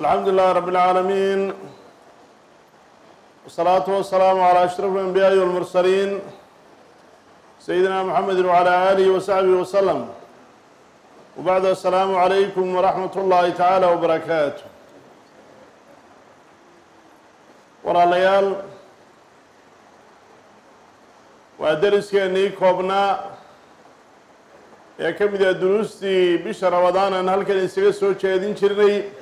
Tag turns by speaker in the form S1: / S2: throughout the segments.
S1: الحمد لله رب العالمين. والصلاة والسلام على أشرف الأنبياء والمرسلين سيدنا محمد وعلى آله وصحبه وسلم. وبعد السلام عليكم ورحمة الله تعالى وبركاته. ورا ليال ودرسكني كوبنا يا كم mid ah بشر رمضان أنا هل كان isaga soo دين شرني.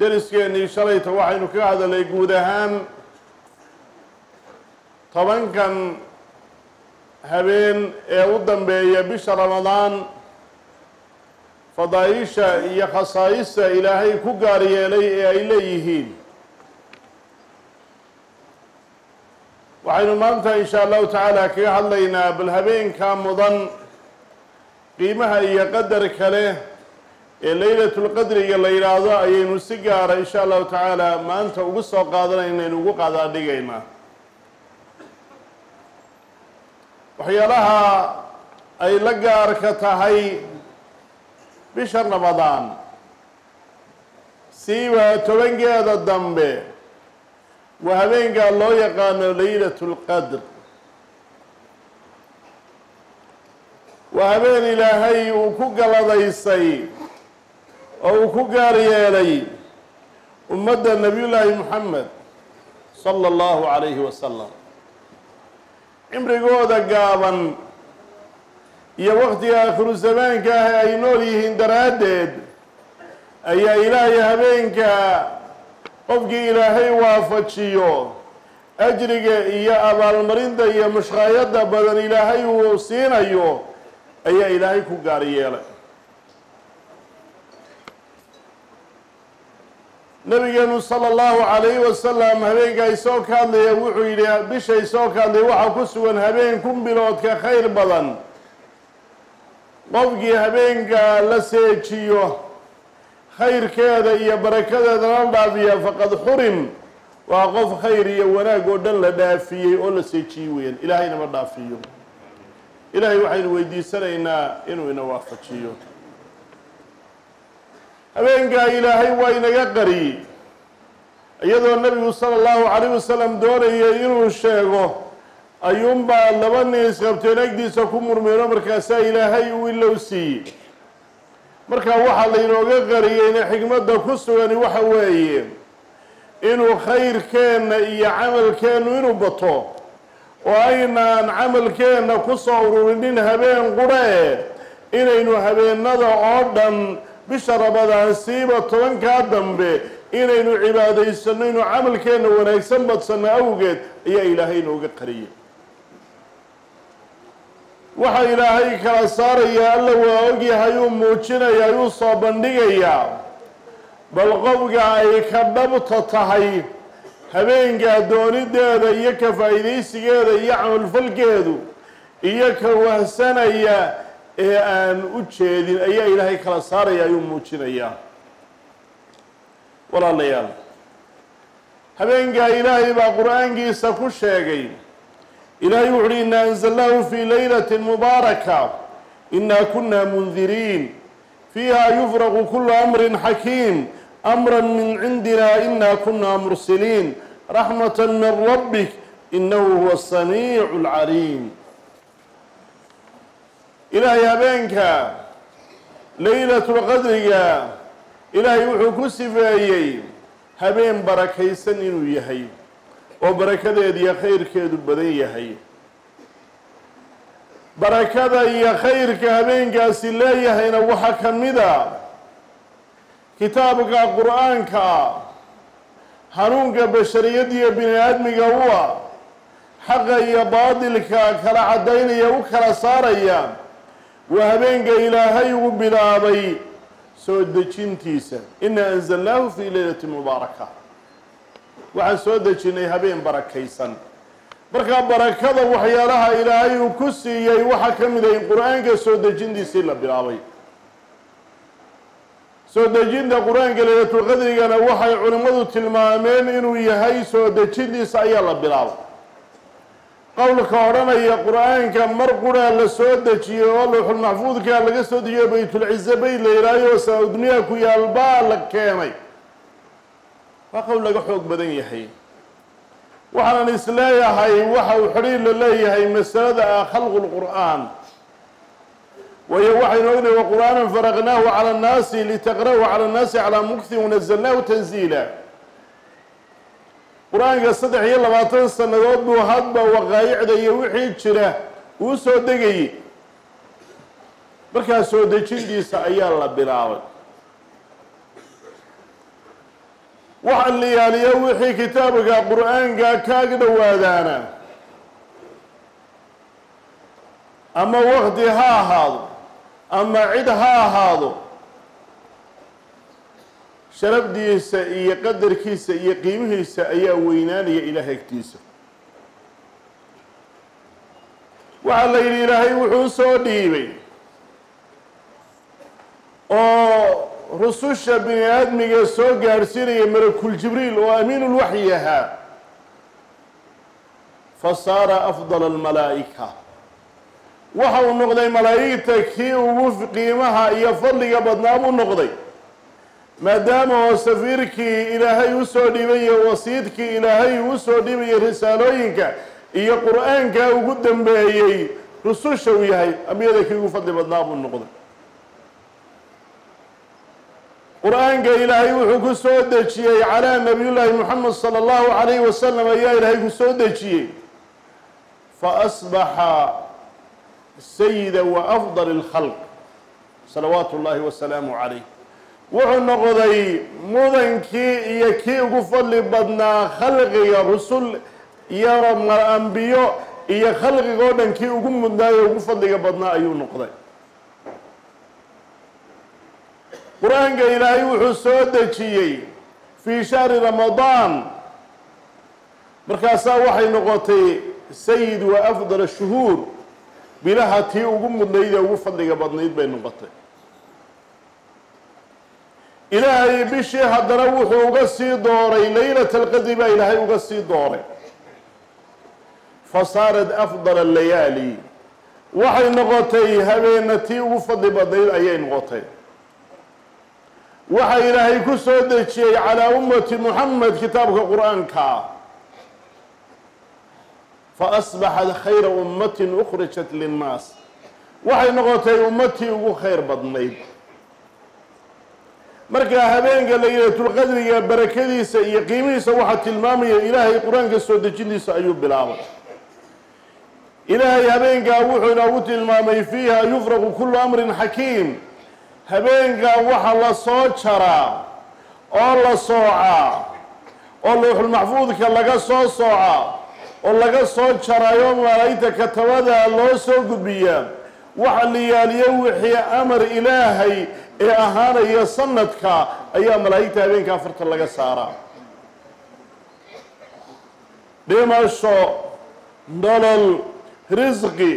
S1: Deriskeenii shalayta waxaynu kaga hadalnay guud ahaan tobankan habeen ee u dambeeya bisha ramadaan fadaaisha iyo khasaa'ista ilaahay ku gaar yeelay ee ay leeyihiin. Waxaynu maanta in sha allahu tacaala kaga hadlaynaa bal habeenka mudan qiimaha iyo qadar kale ee leylatulqadriga la yidhaahdo ayaynu si gaara in sha allahu tacaala maanta ugu soo qaadanaynayn ugu qaadaadhigaynaa waxyaalaha ay la gaarka tahay bisha ramadaan siiba tobankeeda dambe waa habeenkaa loo yaqaano laylat اlqadr waa habeen ilaahay uu ku galadaysay oo uu ku gaar yeelay ummadda nebiyullaahi moxamed sala allahu calayhi wasalam cimrigooda gaaban iyo waqtiga aakhiru zamaanka ah ay nool yihiin daraaddeed ayaa ilaahay habeenka qofkii ilaahay waafajiyo ajriga iyo abaalmarinta iyo mushqaayadda badan ilaahay uu siinayo ayaa ilaahay ku gaar yeelay nabigeenu sala allahu calayhi wasalam habeenka isoo ka hadlaya wuxuu yidhi bisha isoo ka hadlaya waxaa ku sugan habeen kun biloodka khayr badan. Qofkii habeenka la seejiyo khayrkeeda iyo barakadeeda la dhaafiya faqad xurim. Waa qof khayr iyo wanaag oo dhan la dhaafiyey oo la seejiyey weeyaan. Ilaahayna ma dhaafiyo. Ilaahay waxaynu weydiisanaynaa inuu ina waafajiyo habeenkaa ilaahay waa inaga qariyey iyadoo nebigu sala allahu calayh wasalam doonayay inuu sheego ayuunbaa laba nin isqabteen agdiisa ku murmeeno markaasaa ilaahay uu ilow siiyey marka waxaa laynooga qariyeyna xikmadda ku sugani waxa weeye inuu khayrkeenna iyo camalkeennu inuu bato oo aynaan camalkeenna ku soo ururinin habeen qurhe inaynu habeenada oo dhan bisha ramadaan siiba tobankaa dambe inaynu cibaadaysano inuu camalkeenna wanaagsan badsanno awgeed ayaa ilaahay inooga qariyay waxa ilaahay kala saarayaa alla waa ogyahay uu muujinayaa yuu soo bandhigayaa bal qofka ay ka dhabta tahay habeenkaa doonideeda iyo ka faa'iidaysigeeda iyo camalfalkeedu iyo ka wahsanaya ee aan u jeedin ayaa ilaahay kala saaraya ayuu muujinayaa walaalayaal habeenkaa ilaahay baa qur'aankiisa ku sheegay. Ilaahay wuxu uhi ina anzalnaahu fi laylati mubaaraka inaa kuna mundiriin fiiha yufraqu kulu amrin xakiim amra min cindina ina kuna mursiliin raxmata min rabbik inahu huwa asamiicu alcaliim ilaahay habeenka laylatulqadriga ilaahay wuxuu ku sifeeyey habeen barakaysan inuu yahay oo barakadeeda iyo khayrkeedu badan yahay. Barakada iyo khayrka habeenkaasi leeyahayna waxaa ka mid a kitaabka qur'aanka hanuunka bashariyad iyo bini aadmiga u ah xaqa iyo baadilka kala caddaynaya u kala saaraya waa habeenka ilaahay uu bilaabay soo dejintiisa. Ina anzalnaahu fi leylati mubaaraka. Waxaan soo dejinnay habeen barakaysan. Markaa barakada waxyaalaha ilaahay uu ku siiyey waxaa ka mid ay qur'aanka soo dejintiisii la bilaabay. Soo dejinta qur'aanka laylatulqadrigana waxay culimmadu tilmaameen inuu yahay soo dejintiisa ayaa la bilaabay qowlka odhanaya qur'aanka mar quraa la soo dejiyey oo lowxulmaxfuudkaa laga soo dejiyo baytulcize bay la yidhaayo saa-udniyaa ku yaal baa la keenay. Waa qowl laga xoog badan yahay. Waxaanan is leeyahay waxa uu xidhiir la leeyahay masalada ah khalqu lqur'aan waayo waxaynu ognahay waqur'aanan faraqnaahu cala annaasi litaqra'u cala annaasi calaa muktin wanazalnaahu tanziila qur'aanka saddex iyo labaatan sannadood buu hadba waqaayicda iyo wixii jira uu soo degayey. Markaa soo dejintiisa ayaa la bilaabay. Waxa la yaaliya wixii kitaabka qur'aanka kaaga dhowaadaana. Ama wakti ha ahaado ama cid ha ahaado sharafdiisa iyo qadarkiisa iyo qiimihiisa ayaa weynaanaya ilaah agtiisa. Waxaa la yidhi ilaahay wuxuu soo dhiibay oo rususha bini aadmiga soo gaadhsiinaya malakul jibriil oo amiinulwaxyi ahaa. Fa saara afdala almalaa'ika waxa uu noqday malaa'igta kii ugu qiimaha iyo fadliga badnaa buu noqday maadaama oo safiirkii ilaahay u soo dhiibaya wasiidkii ilaahay uu soo dhiibaya risaalooyinka iyo qur'aanka ugu dambeeyey rususha uu yahay ambiyada kii ugu fadli badnaa buu noqday. Qur'aanka ilaahay wuxuu ku soo dejiyey calaa nabiyullaahi moxamed sala allahu calayhi wasalam ayaa ilaahay ku soo dejiyey. Fa asbaxa sayida wa afdal اlkhalq salawaatu ullaahi wasalaamu calayh wuxuu noqday mudankii iyo kii ugu fadli badnaa khalqiga rusul iyo ambiyo iyo khalqiga oo dhan kii ugu mudnaayo ugu fadliga badnaa ayuu noqday. Qur'aanka ilaahay wuxuu soo dejiyey fii shahri ramadaan. Markaasaa waxay noqotay sayid wa afdal shuhuur. Bilaha tii ugu mudnayd ee ugu fadliga badnayd bay noqotay ilaahay bishii haddana wuxuu uga sii dooray laylat alqadri baa ilaahay uga sii dooray. Fa saarat afdal alayaali waxay noqotay habeena ugu fadli badnayd ayay noqotay. Waxaa ilaahay ku soo dejiyey calaa ummati muxamed kitaabka qur'aanka. Fa asbaxat khayra ummatin ukhrijat linnaas. Waxay noqotay ummatii ugu khayr badnayd markaa habeenka laylatulqadriga barakadiisa iyo qiimihiisa waxaa tilmaamaya ilaahay qur'aanka soo dejintiisa ayuu bilaabay. Ilaahay habeenkaa wuxuu inoogu tilmaamay fiiha yufraqu kullu amrin xakiim habeenkan waxa la soo jaraa oo la soocaa oo lowxulmaxfuudka laga soo soocaa oo laga soo jaraayo malaa'igta katabada loo soo gudbiyaa waxa la yaaliyo wixii amar ilaahay ee ahaanaya sanadka ayaa malaa'igta habeenka afarta laga saaraa dhimasho nolol risqi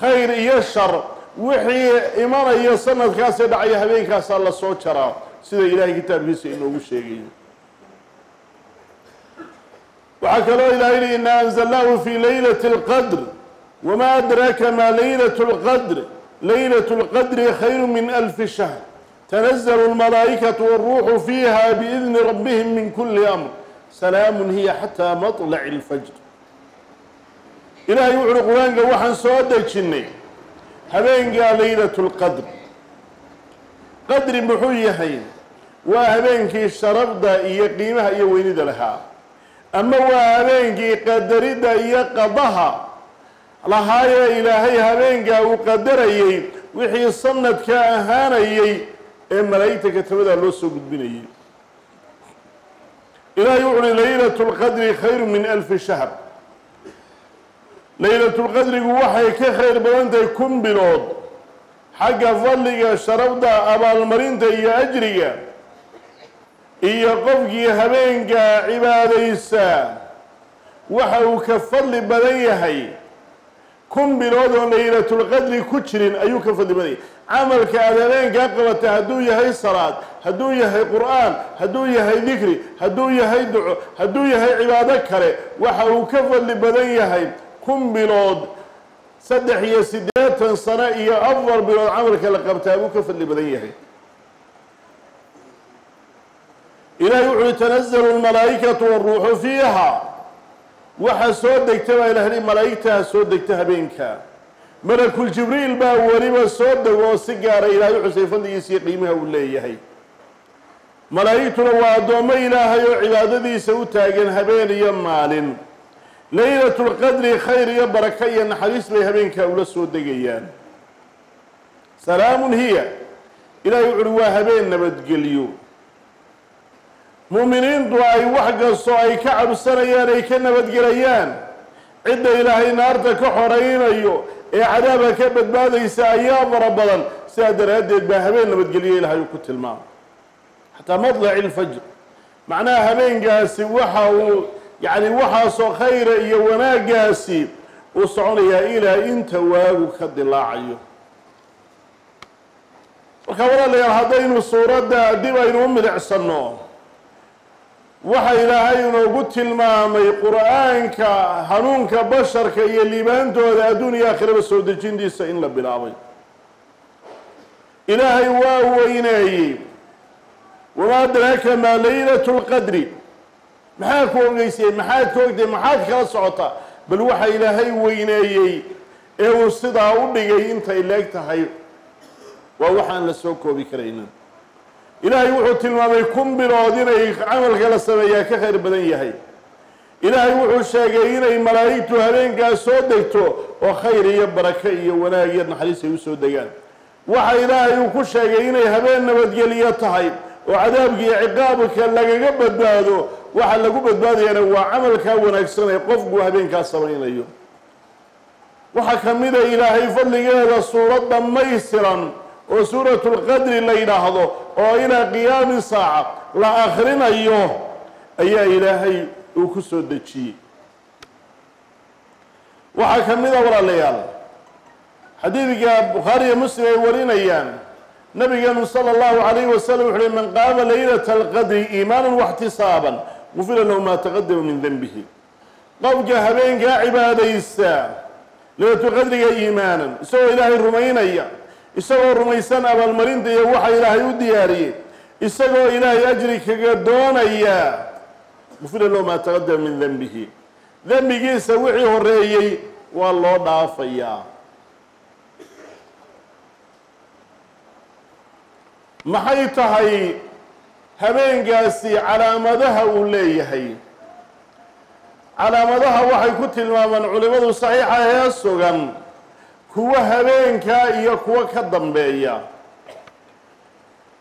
S1: khayr iyo shar wixii imanaya sanadkaasee dhacaya habeenkaasaa la soo jaraa sida ilaahay kitaabkiisa inoogu sheegayo waxaa kaloo ilahay yihi ina anzalnaahu fi laylati اlqadr wma adraaka ma laylat اlqadr laylat اlqadri khayru min alfi shahr tanazl اlmalaa'ikaةu wاlruuxu fiiha biidni rabbihim min kuli amr salaamu hiya xataa maطlaci اlfajr ilahay wuxu uhi qur-aanka waxaan soo dejinnay habeenkaa laylat اlqadr qadri muxuu yahay waa habeenkii sharafda iyo qiimaha iyo weynida lahaa ama waa habeenkii qadaridda iyo qadaha lahaayee ilaahay habeenkaa uu qadarayey wixii sanadka ahaanayey ee malaa'igta katabada loo soo gudbinayay. Ilaahay wuxu uhi laylat اlqadri khayru min alfi shahr. Laylatulqadrigu waxay ka khayr badan tahay kun bilood. Xagga fadliga sharafda abaalmarinta iyo ajriga iyo qofkii habeenkaa cibaadaysa waxa uu ka fadli badan yahay kun bilood oo laylatulqadri ku jirin ayuu ka fadli badan yahay camalka aada habeenkaa qabata hadduu yahay salaad hadduu yahay qur'aan hadduu yahay dikri hadduu yahay duco hadduu yahay cibaado kale waxa uu ka fadli badan yahay kun bilood saddex iyo siddeetan sano iyo afar bilood camalka la qabtaa buu ka fadli badan yahay. Ilaahay wuxu uhi tanazalu lmalaa'ikatu waruuxu fiiha waxaa soo degta baa ilahay malaa'igtaa soo degta habeenka. Malakul jibriil baa weliba soo dego oo si gaara ilaahay xusay fadligiisa iyo qiimaha uu leeyahay. Malaa'igtuna waa addoommo ilaahay oo cibaadadiisa u taagan habeen iyo maalin. Leylatu lqadri khayr iyo baraka iyo naxariis bay habeenkaa ula soo degayaan. Salaamun hiya. Ilaahay wuxu uhi waa habeen nabadgelyo mu'miniintu ay wax kastoo ay ka cabsanayaan ay ka nabadgelayaan. Cidda ilaahay naarta ka xoraynayo ee cadaaba ka badbaadaysa ayaa fara badan. Sidaa daraaddeed baa habeen nabadgelyo ilahay uu ku tilmaamay. Xataa madlaci ilfajr macnaha habeenkaasi waxa uu yacni waxaasoo khayra iyo wanaaggaasi uu soconayaa ilaa inta waagu ka dilaacayo. Marka walaalayaal haddaynu suuradda dib aynu u milicsanno waxa ilaahay inoogu tilmaamay qur'aanka hanuunka basharka iyo liibaantooda adduun iyo aakhiraba soo dejintiisa in la bilaabay. Ilaahay waa weyneeyey. Wamaa adraaka maa laylatu lqadri maxaa ku ogeysay maxaad ka ogtay? Maxaad kala socotaa? Bal waxa ilaahay weyneeyey ee uu sidaa u dhigay intay leeg tahay waa waxaan la soo koobi karaynin ilaahay wuxuu tilmaamay kun bilood inay camalka la sameeyaa ka khayr badan yahay. Ilaahay wuxuu sheegay inay malaa'igtu habeenkaas soo degto oo khayr iyo barake iyo wanaag iyo naxariis ay u soo degaan. Waxa ilaahay uu ku sheegay inay habeen nabadgelyo tahay oo cadaabka iyo ciqaabka lagaga badbaado waxa lagu badbaadayana waa camalkaa wanaagsan ee qofku habeenkaas samaynayo. Waxaa ka mida ilaahay fadligeeda suurad dhammaystiran oo suuratu lqadri la yidhaahdo oo ilaa qiyaami saaca la akhrinayo ayaa ilaahay uu ku soo dejiyey. Waxaa ka mid a walaalayaal. Xadiidka bukhaari iyo muslim ay warinayaan nabigeenu sala allahu calayhi wasalam wuxu uhi man qaama laylata alqadri iimaanan waxtisaaban gufira lahu maa taqadama min denbihi qofka habeenkaa cibaadaysta laylatulqadriga iimaanan isagoo ilaahay rumaynaya isagoo rumaysan abaalmarinta iyo waxa ilaahay u diyaariyey isagoo ilaahay ajri kaga doonaya. Gufira lahu maa taqadama min denbihi dembigiisa wixii horeeyey waa loo dhaafayaa maxay tahay habeenkaasi calaamadaha uu leeyahay? Calaamadaha waxay ku tilmaamaan culimmadu saxiixa ee sugan kuwa habeenkaa iyo kuwa ka dambeeya.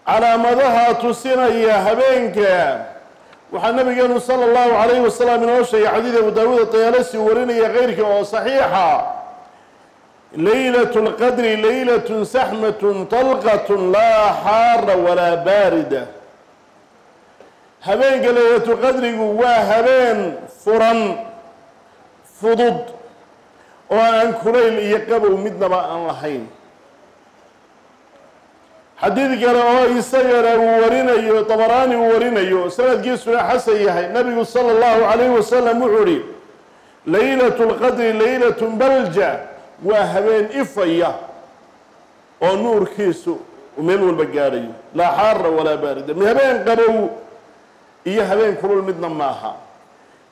S1: Calaamadaha tusinaya habeenka waxaa nabigeenu sala allahu calayhi wasalam inoo sheegay xadiid abu daawuud tayaalasi warinaya keyrkii oo saxiixa. Laylat lqadri laylatun saxmatun talqatun laa xaara walaa baarida. Habeenka laylatulqadrigu waa habeen furan fudud oo aan kulayl iyo qabow midnaba aan lahayn. Xadiid kale oo isagana uu warinayo dabaraani uu warinayo sanadkiisuna xasan yahay nabigu sala allahu calayhi wasalam wuxuu ihi laylat lqadri laylatun balja waa habeen ifaya oo nuurkiisu uu meel walba gaadhayo. Laa xaara walaa baarida. Habeen qabow iyo habeen kulul midna maaha.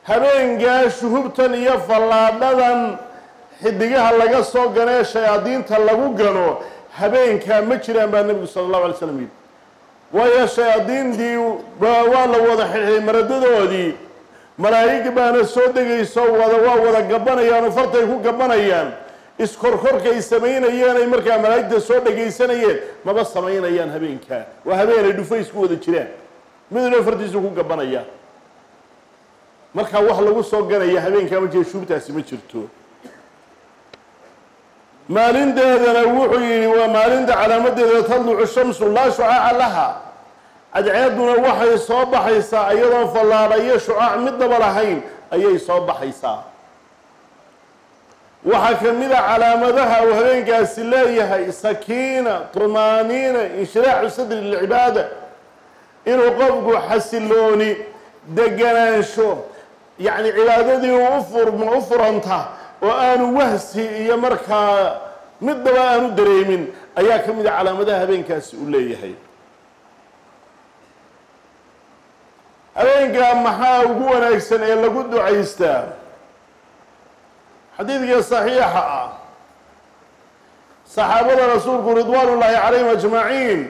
S1: Habeenkaa shuhubtan iyo fallaadhadan xidigaha laga soo ganee shayaadiinta lagu gano habeenkaa ma jiraan baa nebigu sala allahu alay slam yidhi. Waayo shayaadiintii waa la wada xixiyay maradadoodii. Malaa'ig baana soo degayso wada waa wada gabanayaan oo fartay ku gabanayaan iskorkorkay samaynayeen ay markaa malaa'igta soo dhegaysanayeen maba samaynayaan habeenkaa waa habeen ay dhufays ku wada jiraan. Midna fartiisu ku gabanayaan markaa wax lagu soo ganaya habeenkaa ma jira shuubtaasi ma jirto maalinteedana wuxuu yidhi waa maalinta calaamadeeda tadlucu shamsu laa shucaaca laha. Cadceeduna waxay soo baxaysaa iyadoon fallaadha iyo shucaac midnaba lahayn ayay soo baxaysaa. Waxaa ka mid a calaamadaha uu habeenkaasi leeyahay sakiina tumaaniina inshiraaxu sadri lcibaada inuu qofku xasilooni deganaansho yacni cibaadadii u ufur u furanta oo aanu wahsi iyo markaa midnaba aanu dareemin ayaa ka mid a calaamadaha habeenkaasi uu leeyahay. Habeenka maxaa ugu wanaagsan ee lagu ducaystaa? Xadiidka saxiixa ah. Saxaabada rasuulku ridwaan ullaahi calayhim ajmaciin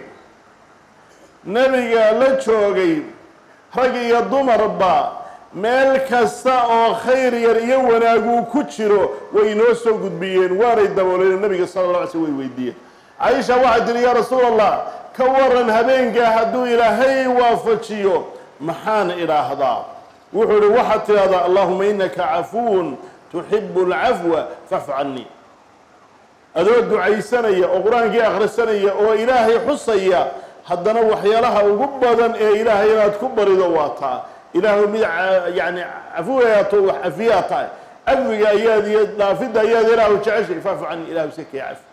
S1: nebiga la joogay rag iyo dumarba meel kasta oo khayr yar iyo wanaaguu ku jiro way inoo soo gudbiyeen waanay dabooleen nabiga sala la alay slm way weydiiyeen. Caaisha waxay tihi yaa rasuul allah ka waran habeenka hadduu ilaahay waafajiyo. Maxaan idhaahdaa? Wuxuu ihi waxaad tidhahdaa allahuma inaka cafuwun tuxibu alcafwa facfu canii adoo ducaysanaya oo qur'aankii akhrisanaya oo ilaahay xusaya haddana waxyaalaha ugu badan ee ilaahay inaad ku barido waa taa ilaahu mid yani cafuwayaato wax cafiyaa tahay cafwiga ayaad iyo dhaafidda ayaad ilaahu jeceshay facfu canii ilahu sekaya cafi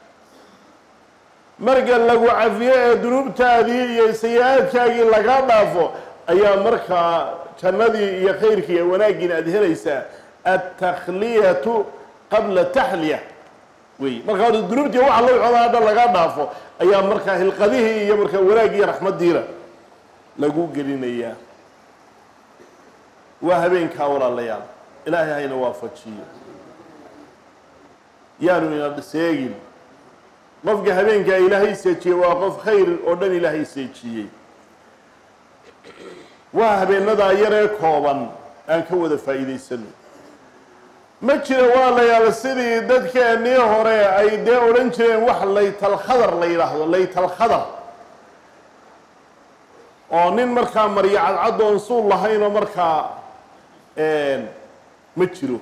S1: marka lagu cafiyo ee dunuubtaadii iyo sayi-aadkaagii laga dhaafo ayaa markaa jannadii iyo khayrkii iyo wanaaggiina aad helaysaa altakhliyatu qabla taxliya. Wey marka horta dunuubtii waxa loo codaa dhan laga dhaafo ayaa markaa hilqadihii iyo markaa wanaagii iyo lagu gelinayaa waa habeenkaa walaalayaal. Ilaahay hayna waafajiyo. Yaanu ina qofka habeenkaa ilaahay seejiyey waa qof khayr oo dhan ilaahay seejiyey. Waa habeenadaa yaree kooban aan ka wada faa'iidaysano ma jira walaalayaal sidii dadkeennii hore ay dee odhan jireen wax laytalkhadar la yidhaahdo laytalkhadar oo nin markaa maryo cadcad oon suul lahayn oo markaa ma jiro.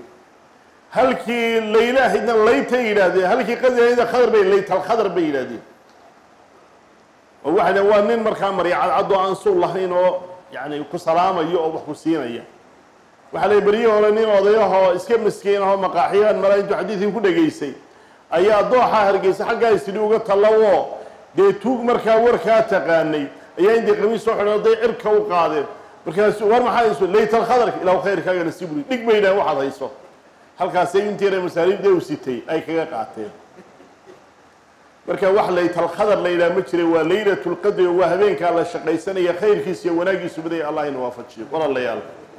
S1: Halkii laylahayna laytay yidhaahdeen halkii qadihayda khadar bay laytalkhadar bay yidhaahdeen. Oo waxay waa nin markaa maryo cadcad oo aan suul lahayn oo yani ku salaamayo oo wax ku siinaya. Waxaa lay beryihii hore nin odayahoo iska miskiin ahoo maqaaxiyaan mara intuu xadiidkii ku dhegaysay. Ayaa dooxaa hargeysa xaggaa isidhi uga tallawo dee tuug markaa warkaa taqaanay. Ayaa intay qamiis soo xidhan day cirka u qaadeen markaasu war maxaa isu laytalkhadarka ilaw khayrkaaga nasiibuli dhig bay dhahen waxaad hayso halkaasay intii yare masaaliibda u sitay ay kaga qaateen. Marka wax laytalkhadar la yidhaha ma jiray waa laylat lqadri waa habeenkaa la shaqaysanaya khayrkiisa iyo wanaaggiisu baday allah ina waafajiyo walaalayaal